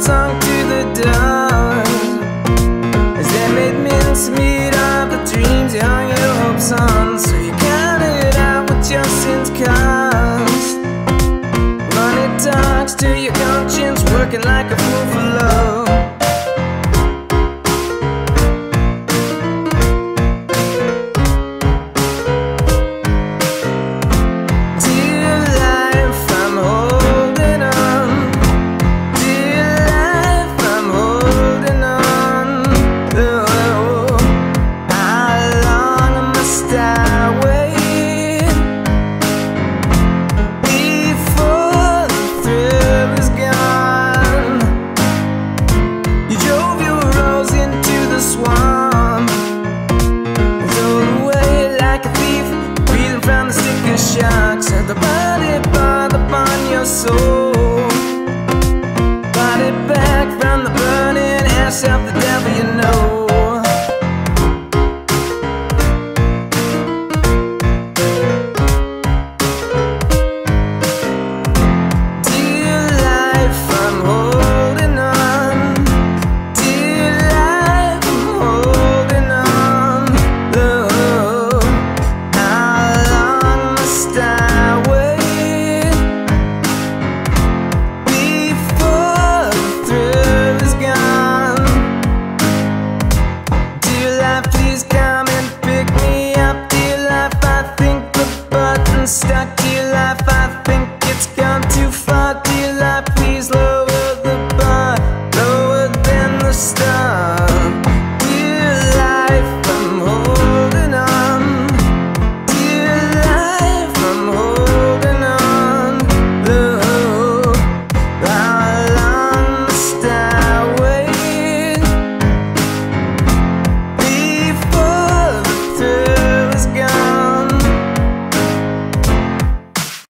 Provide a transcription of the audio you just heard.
song to the dawn As they made mincemeat of the dreams you hung your hopes on. So you counted out what your sins cost Money talks to your conscience Working like a fool for love the sticker shock. Set the body bond upon your soul. Body back from the burning ash of the stuck here.